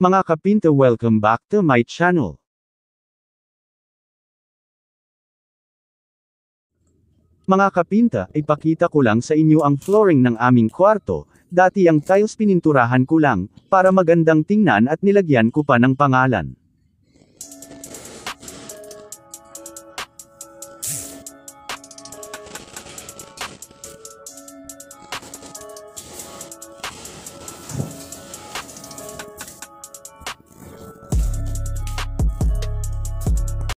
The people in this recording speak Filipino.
Mga kapinta welcome back to my channel. Mga kapinta, ipakita ko lang sa inyo ang flooring ng aming kwarto, dati ang tiles pininturahan ko lang, para magandang tingnan at nilagyan ko pa ng pangalan.